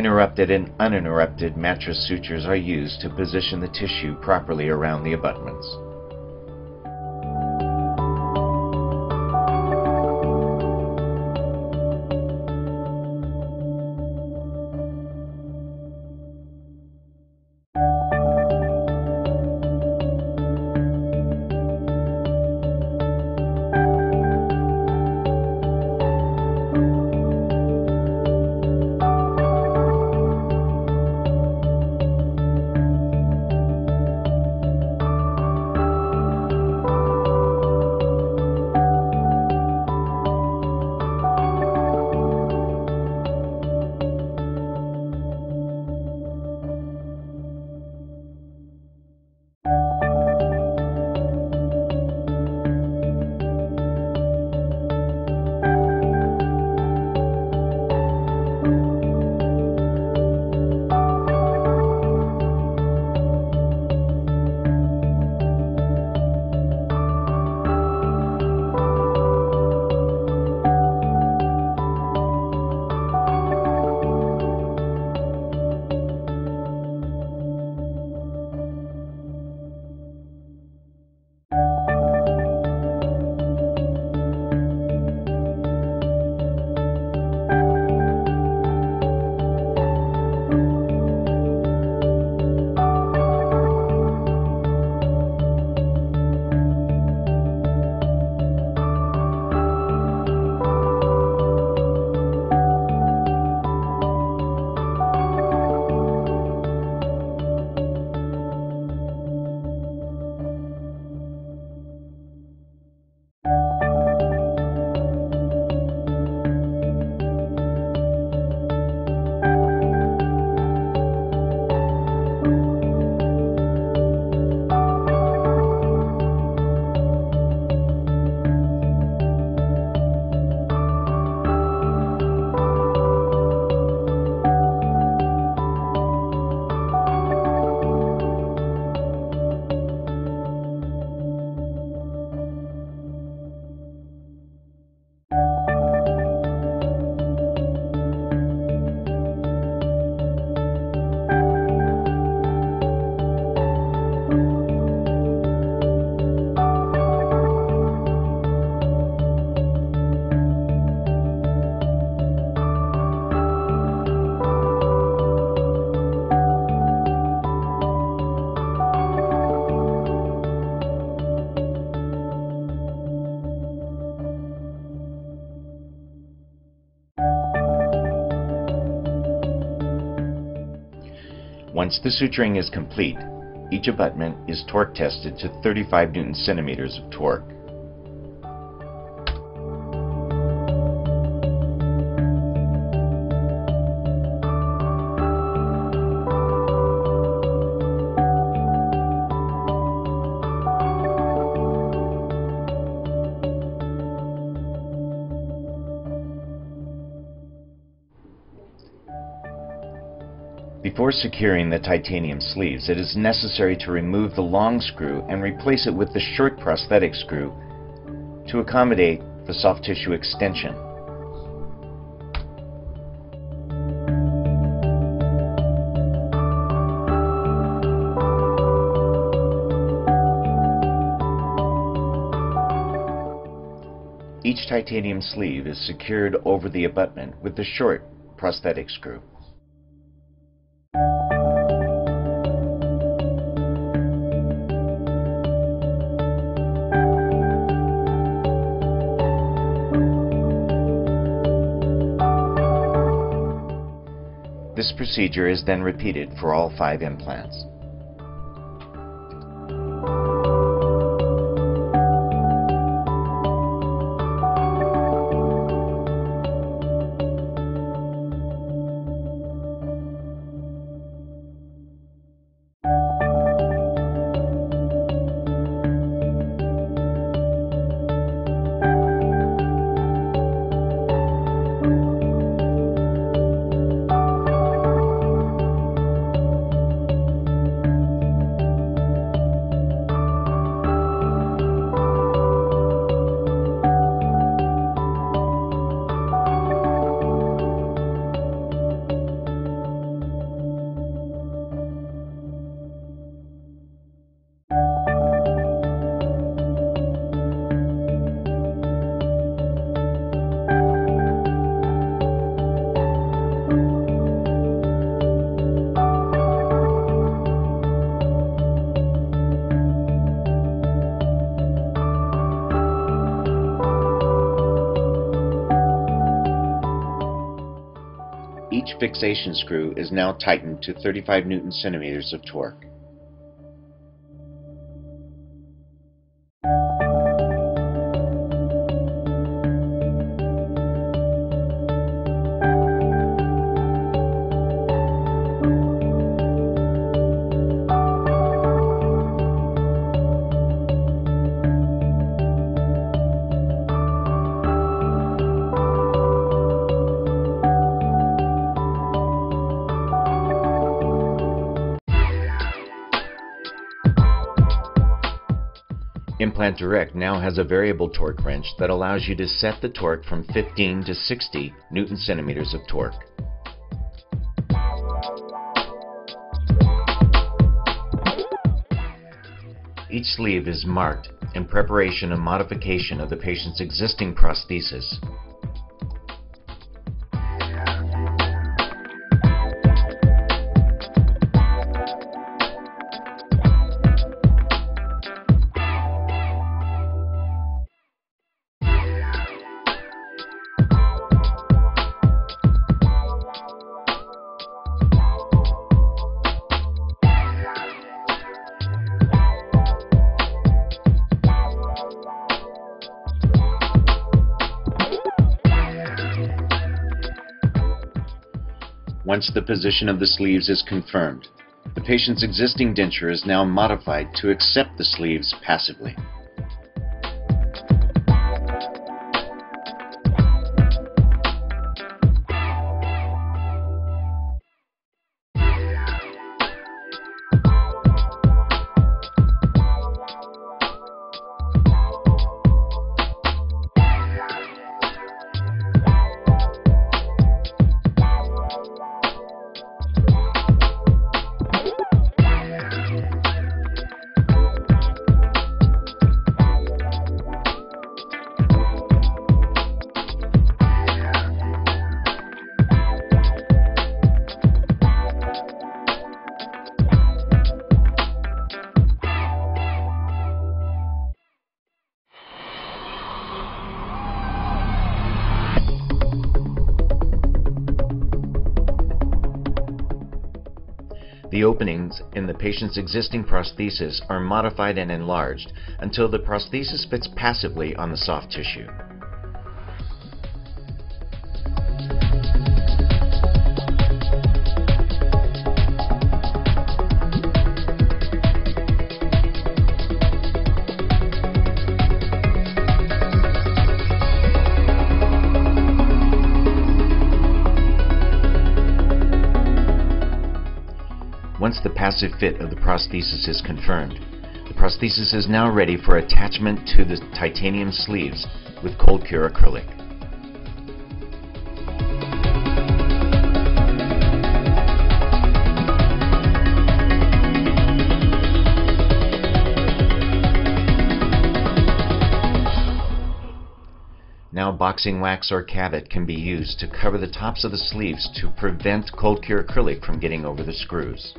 Interrupted and uninterrupted mattress sutures are used to position the tissue properly around the abutments. Once the suturing is complete, each abutment is torque tested to 35 newton centimeters of torque. Before securing the titanium sleeves, it is necessary to remove the long screw and replace it with the short prosthetic screw to accommodate the soft tissue extension. Each titanium sleeve is secured over the abutment with the short prosthetic screw. This procedure is then repeated for all five implants. Fixation screw is now tightened to 35 newton centimeters of torque. Implant Direct now has a variable torque wrench that allows you to set the torque from 15 to 60 newton centimeters of torque. Each sleeve is marked in preparation and modification of the patient's existing prosthesis. Once the position of the sleeves is confirmed, the patient's existing denture is now modified to accept the sleeves passively. The openings in the patient's existing prosthesis are modified and enlarged until the prosthesis fits passively on the soft tissue. Passive fit of the prosthesis is confirmed, the prosthesis is now ready for attachment to the titanium sleeves with cold cure acrylic. Now boxing wax or Cavit can be used to cover the tops of the sleeves to prevent cold cure acrylic from getting over the screws.